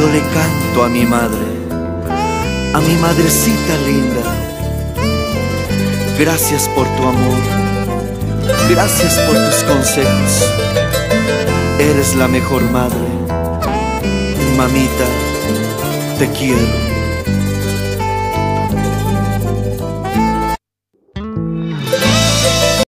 yo le canto a mi madre, a mi madrecita linda. Gracias por tu amor, gracias por tus consejos. Eres la mejor madre, mamita, te quiero.